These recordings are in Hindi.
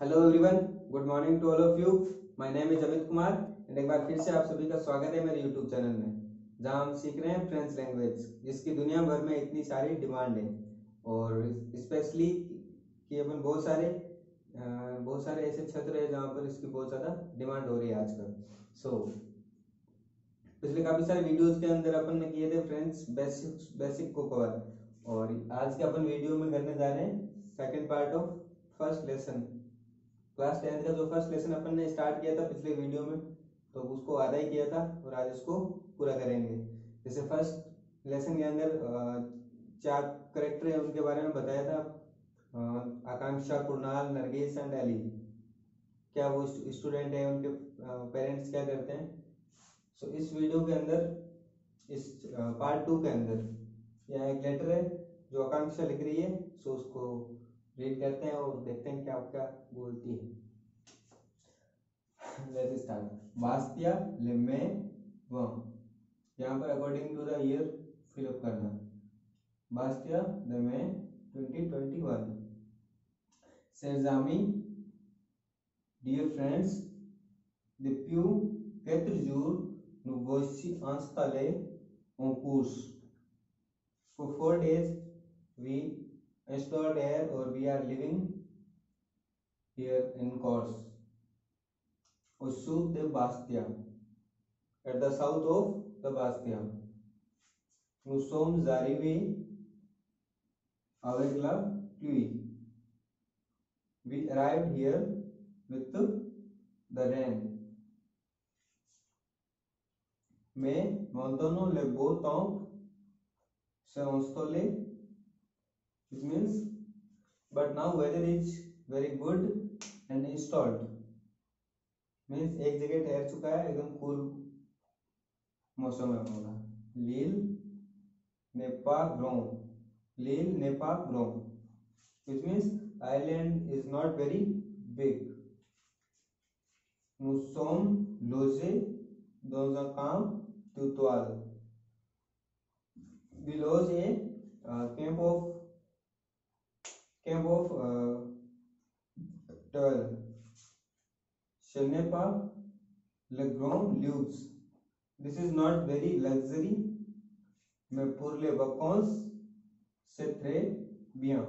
Hello everyone good morning to all of you my name is Amit Kumar and एक बार फिर से आप सभी का स्वागत है मेरे यूट्यूब चैनल में जहाँ हम सीख रहे हैं फ्रेंच लैंग्वेज जिसकी दुनिया भर में इतनी सारी डिमांड है और स्पेशली कि अपन बहुत सारे बहुत सारे ऐसे क्षेत्र है जहाँ पर इसकी बहुत ज़्यादा डिमांड हो रही है आजकल। सो so, पिछले काफ़ी सारे वीडियोज़ के अंदर अपन ने किए थे फ्रेंड्स बेसिक बेसिक को कवर और आज के अपन वीडियो में करने जा रहे हैं second part of first lesson class tenth का जो फ़र्स्ट लेसन अपन ने स्टार्ट किया था पिछले वीडियो में तो उसको आधा ही किया था और आज इसको पूरा करेंगे। जैसे फ़र्स्ट लेसन के अंदर चार करेक्टर है उनके बारे में बताया था। आकांक्षा, कुणाल नरगिस एंड अली। क्या वो स्टूडेंट है उनके पेरेंट्स क्या करते हैं? सो इस वीडियो के अंदर, इस पार्ट टू के अंदर, यहाँ एक लेटर है जो आकांक्षा लिख रही है सो उसको वेट करते हैं और देखते हैं क्या क्या बोलती है। राजस्थान वास्तिया लिम्बे व यहाँ पर according to the year fill up करना। बास्तिया the May twenty twenty one सेजामी dear friends दिप्यू कैत्रजूर नुबोसी आंस्ताले, ओंकूस। For four days we installed here or we are living here in course au sud de Bastia at the south of the Bastia nous sommes arrivés avec we arrived here with the rain mais maintenant le beau temps s'est installé which means but now weather is very good and installed means एक जगह ठहर चुका है एकदम कूल मौसम है होगा लील नेपा ग्रो लील नेपा ग्रो which means island is not very big nous sommes logés dans un camp tutoal we lodge a uh, camp of camp of uh, 12 ce n'est pas le grand luxe this is not very luxury mais pour les vacances c'est très bien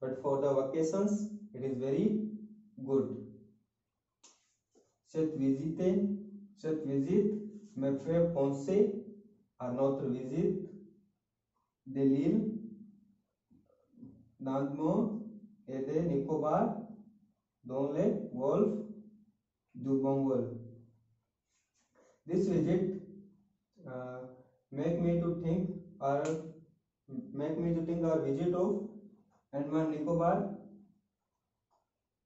but for the vacations it is very good cette visite cette visite me fait penser à notre visite de l'île d'Andaman et de नांदमो एदे, निकोबार दोंगले वोल्फ, दुबोंगोल। This visit make me to think और मेक मी टू थिंक और visit of Andaman Nicobar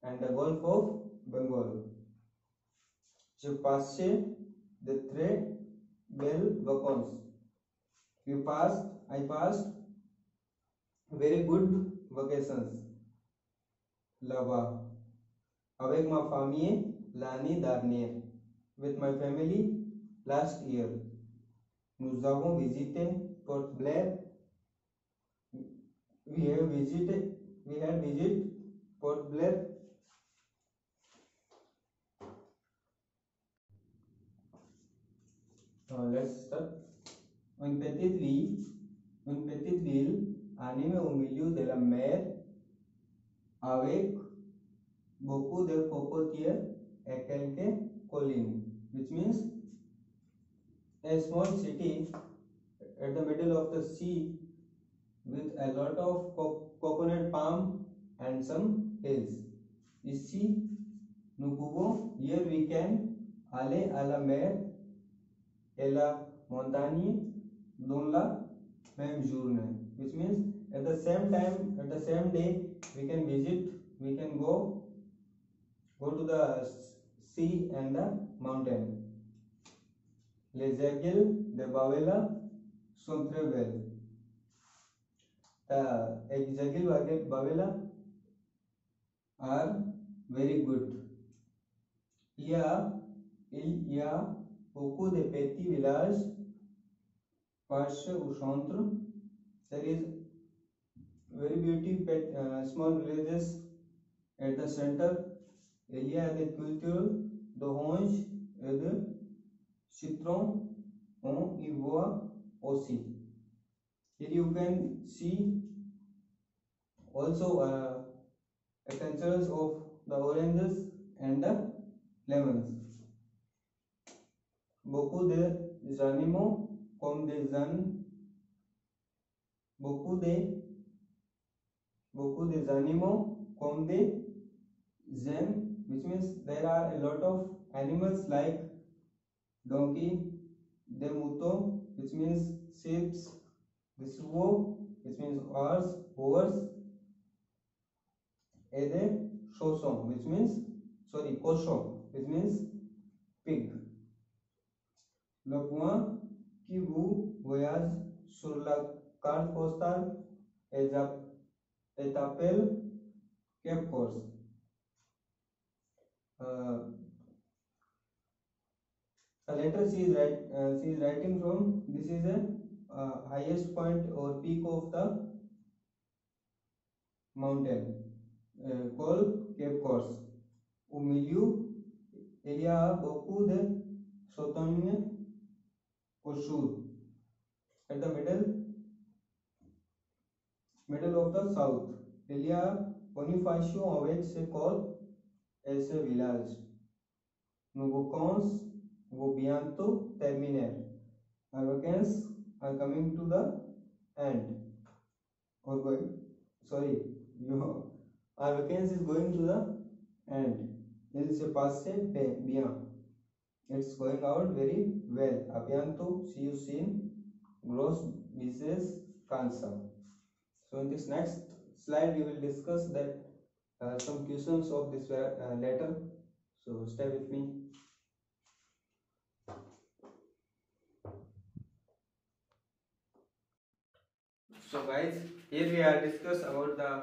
and the gulf of Bengal जो पास द थ्रे बेल वकॉन्स you pass I pass very good là-bas avec ma famille l'année dernière with my family last year nous avons visité Port Blair we have visited we had visit Port Blair uh, let's start une petite ville une petite ville anime au milieu de la mer avec beaucoup de cocotiers et quelques collines which means a small city at the middle of the sea with a lot of co- coconut palm and some hills ici nous pouvons here we can aller à la mer et la montagne dans la même journée which means at the same time at the same day we can visit we can go go to the sea and the mountain les aiguilles de Bavela sont très belles the aiguilles Bavela are very good il y a il y a beaucoup de petits villages perchés au centre there is very beauty pet, uh, small villages At the center, a des cultures d'orange et de citron. On y voit aussi. Here you can see also uh, essentials of the oranges and the lemons. Beaucoup des animaux comme des ânes, beaucoup des beaucoup des animaux comme des zen, which means there are a lot of animals like donkey, the muto, which means sheep, suo, which means horse, horse, and the shoshon, which means sorry, cochon, which means pig. Le point qui vous voyage sur la Uh, letter she is, write, uh, she is writing from this is a uh, highest point or peak of the mountain uh, called Cape Course. Au milieu, il y a beaucoup de sauterelles au sud. At the middle, il y a Bonifacio avec ses côtes et ses villages. Nos vacances vont bientôt terminer. Our vacances are coming to the end. Or going, sorry, you, our vacancy is going to the end. Il se passe bien. It's going out very well. A bientôt. See you soon. Gross business cancer. So in this next slide, we will discuss that uh, some questions of this uh, letter. So stay with me. So guys, here we are discuss about the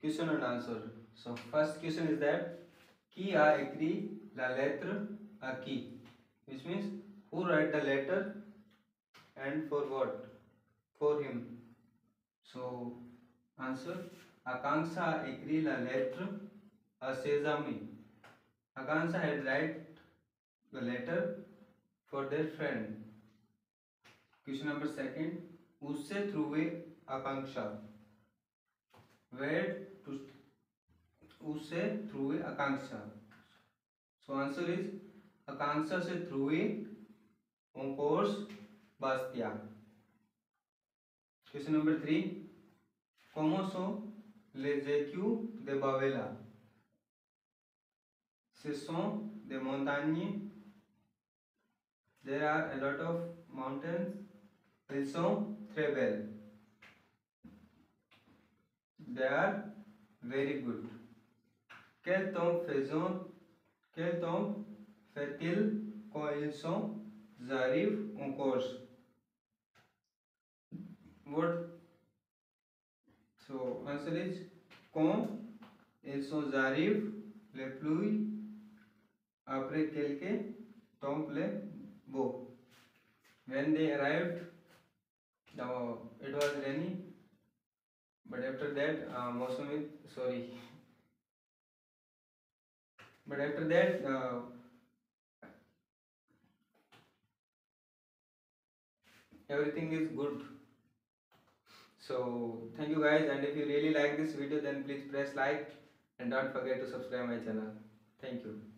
question and answer. So first question is that qui a écrit la lettre à qui? Which means who write the letter and for what? For him. So answer, Akanksha agree ला letter असेजामी Akanksha had write the letter for their friend question number second उससे थ्रू वे आकांक्षा। वेर उससे through way Akanksha. So answer is Akanksha से थ्रू वे ओंकोर्स बास्तिया। Question number three comment sont les écus de Bavela ce sont des montagnes there are a lot of mountains ils sont très belles they are very good. Quel temps faisons quel temps fait-il quand ils sont arrivent en course what so answer is ils sont arrivent les pluies après quelques temps les beaux when they arrived now it was rainy but after that uh, Mosumi sorry but after that uh, everything is good so thank you guys and if you really like this video then please press like and don't forget to subscribe my channel. Thank you